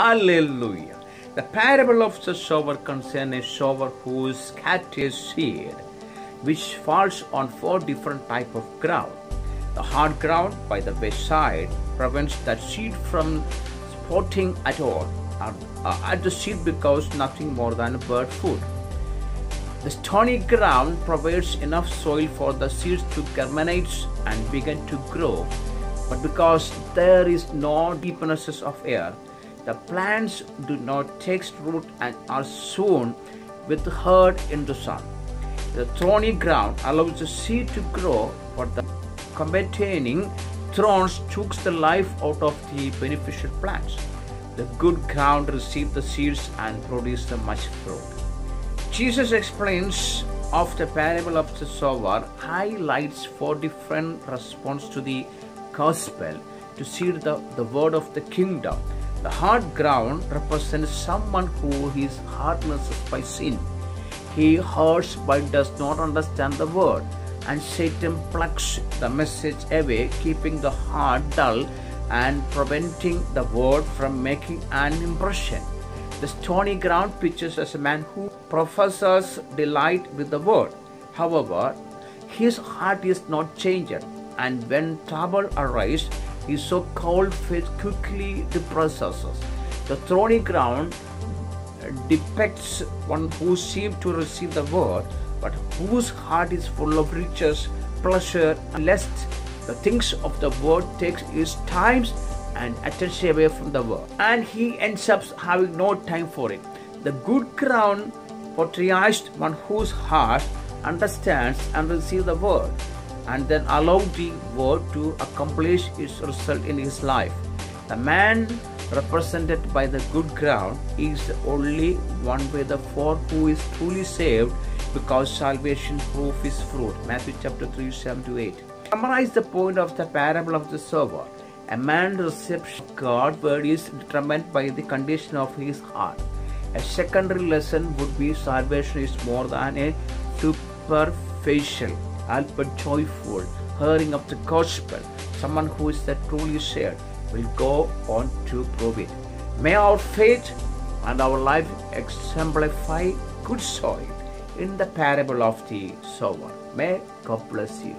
Hallelujah. The parable of the sower concerns a sower who scatters seed, which falls on four different types of ground. The hard ground by the wayside prevents that seed from sprouting at all, and uh, at the seed becomes nothing more than bird food. The stony ground provides enough soil for the seeds to germinate and begin to grow, but because there is no deepnesses of air, the plants do not take root and are sown withered in the sun. The thorny ground allows the seed to grow, but the combating thorns chokes the life out of the beneficial plants. The good ground receives the seeds and produces much fruit. Jesus explains of the parable of the sower highlights four different response to the gospel to seed the, the word of the kingdom. The hard ground represents someone who is hardness by sin. He hears but does not understand the word, and Satan plucks the message away, keeping the heart dull and preventing the word from making an impression. The stony ground pictures as a man who professes delight with the word. However, his heart is not changed, and when trouble arises, his so-called faith quickly depresses. The thorny ground depicts one who seems to receive the word, but whose heart is full of riches, pleasure, and lest the things of the word takes his times and attention away from the word, and he ends up having no time for it. The good ground portrays one whose heart understands and receives the word, and then allow the word to accomplish its result in his life. The man represented by the good ground is the only one way the four who is truly saved because salvation proof is fruit. Matthew chapter 3, 7 to 8. Summarize the point of the parable of the sower. A man's reception of God's word is determined by the condition of his heart. A secondary lesson would be salvation is more than a superficial, albeit joyful hearing of the gospel. Someone who is that truly shared, will go on to prove it. May our faith and our life exemplify good soil in the parable of the sower. May God bless you.